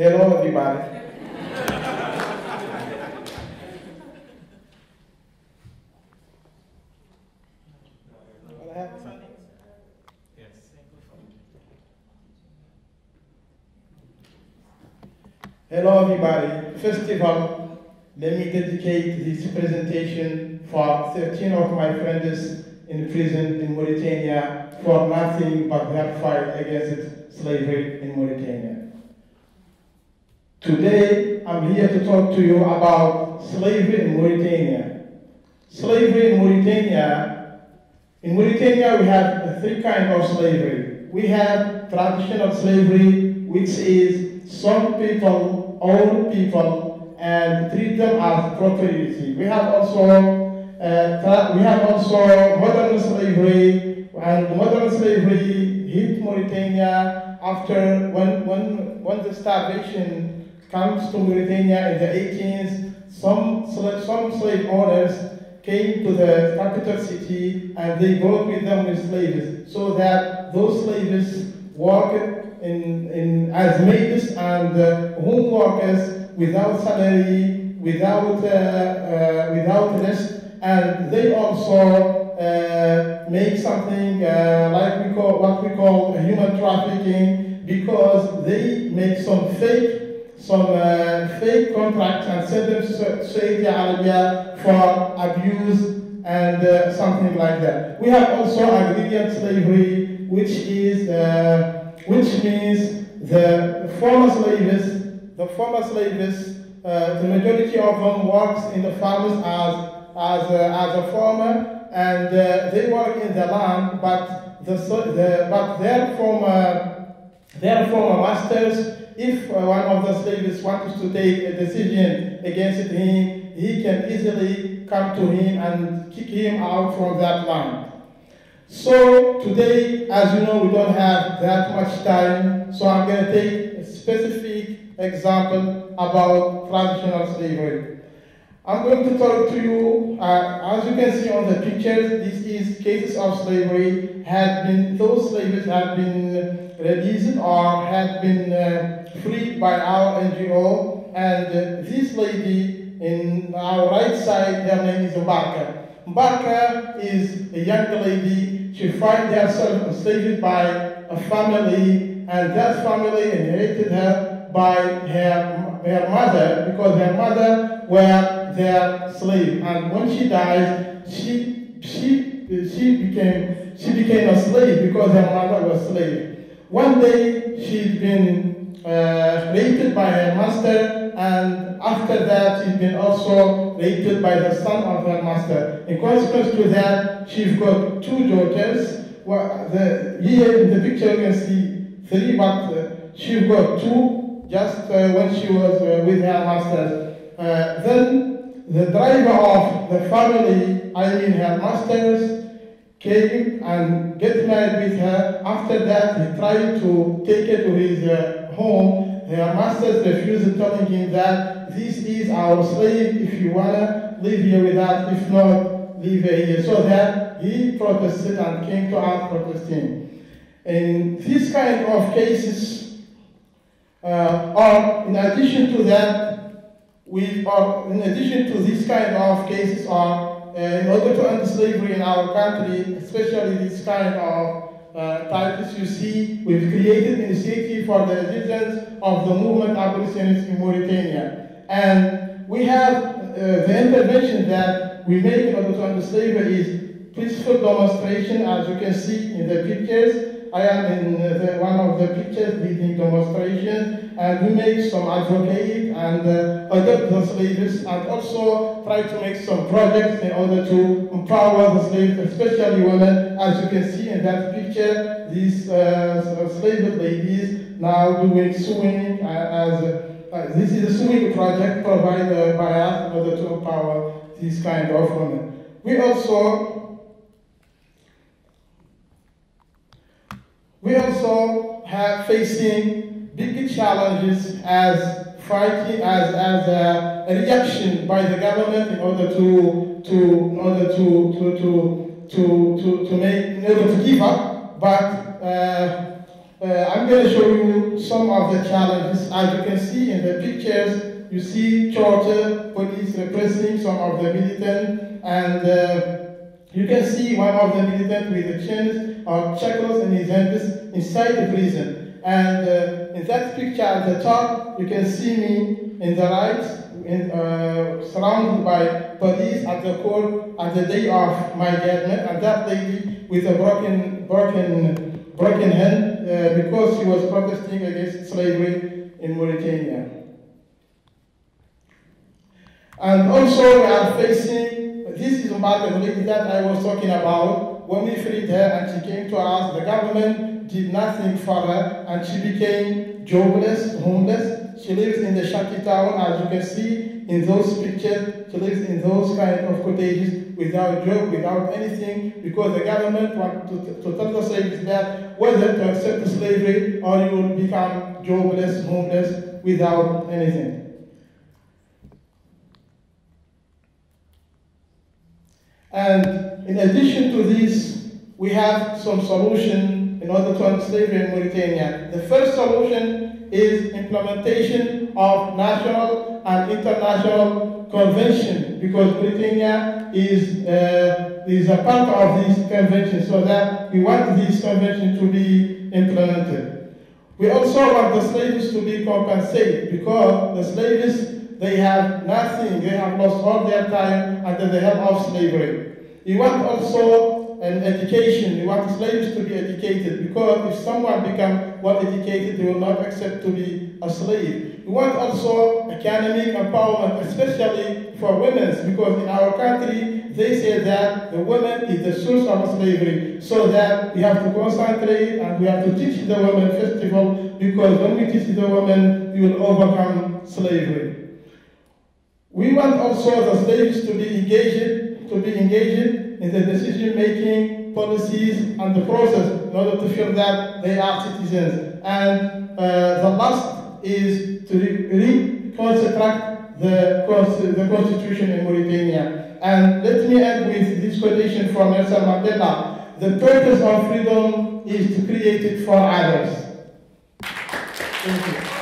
Hello, everybody. Hello, everybody. First of all, let me dedicate this presentation for 13 of my friends in prison in Mauritania for nothing but their fight against slavery in Mauritania. Today, I'm here to talk to you about slavery in Mauritania. Slavery in Mauritania, in Mauritania we have three kinds of slavery. We have traditional slavery, which is some people own people and treat them as property. We have also uh, we have also modern slavery, and modern slavery hit Mauritania after when when when the starvation comes to Mauritania in the 18th, some, some slave owners came to the capital city and they brought with them the slaves so that those slaves worked in, in, as maids and uh, home workers without salary, without, uh, uh, without rest, and they also uh, make something uh, like we call, what we call human trafficking because they make some fake some uh, fake contracts and send them to Saudi Arabia for abuse and uh, something like that. We have also agrarian slavery, which is uh, which means the former slaves, the former slaves, uh, the majority of them works in the farms as as a, as a farmer, and uh, they work in the land, but the, the but their former their former masters if uh, one of the slaves wants to take a decision against him, he can easily come to him and kick him out from that land. So today, as you know, we don't have that much time, so I'm going to take a specific example about traditional slavery. I'm going to talk to you, uh, as you can see on the pictures, this is cases of slavery, had been, those slaves have been released or had been uh, freed by our NGO, and this lady in our right side, her name is Barka. Barka is a young lady, she found herself enslaved by a family, and that family inherited her by her, her mother, because her mother were their slave. And when she died, she she she became she became a slave because her mother was slave. One day she'd been uh, raped by her master, and after that she'd been also raped by the son of her master. In consequence to that, she's got two daughters. Well, the, here in the picture you can see three, but uh, she got two just uh, when she was uh, with her master. Uh, then the driver of the family, I mean her masters, came and get married with her. After that, he tried to take her to his uh, home. Her masters refused, telling him that this is our slave. If you wanna live here with us, if not, leave her here. So that he protested and came to us protesting. In this kind of cases, uh, or in addition to that, we are, in addition to this kind of cases, are uh, in order to end slavery in our country, especially this kind of uh, titles you see, we've created initiative for the citizens of the movement abolitionists in Mauritania. And we have uh, the intervention that we make in order to end slavery is peaceful demonstration, as you can see in the pictures. I am in the, one of the pictures leading demonstrations, and we make some advocate and uh, adopt the slaves, and also try to make some projects in order to empower the slaves, especially women. As you can see in that picture, these uh, slave ladies now doing sewing uh, as uh, this is a sewing project provided by us in order to empower these kind of women. We also We also have facing big challenges as fighting as, as a, reaction by the government in order to to in order to to to to to, to make in order to give up. But uh, Uh, I'm going to show you some of the challenges. As you can see in the pictures, you see torture, police repressing some of the militants, and uh, you can see one of the militants with the chains or shackles in his hands inside the prison. And uh, in that picture at the top, you can see me in the right, in, uh, surrounded by police at the court at the day of my judgment, and that lady with a broken, broken, broken hand uh, because she was protesting against slavery in Mauritania. And also we are facing, this is about the lady that I was talking about. When we freed her and she came to us, the government did nothing for her and she became jobless, homeless. She lives in the shanty town, as you can see in those pictures. She lives in those kind of cottages without job, without anything, because the government want to, to tell the slaves that whether to accept slavery or you will become jobless, homeless, without anything. And in addition to this, we have some solution in order to end slavery in Mauritania. The first solution is implementation of national and international convention because Mauritania is, uh, is a part of this convention so that we want this convention to be implemented. We also want the slaves to be compensated because the slaves they have nothing. They have lost all their time under the help of slavery. You want also an education. You want slaves to be educated because if someone becomes well educated, they will not accept to be a slave. We want also economic empowerment, especially for women, because in our country they say that the woman is the source of slavery, so that we have to concentrate and we have to teach the women first of all, because when we teach the women, we will overcome slavery. We want also the slaves to be engaged, to be engaged in the decision-making policies and the process in order to feel that they are citizens. And uh, the last is to reconstruct the, the constitution in Mauritania. And let me end with this quotation from Nelson Mandela. The purpose of freedom is to create it for others. Thank you.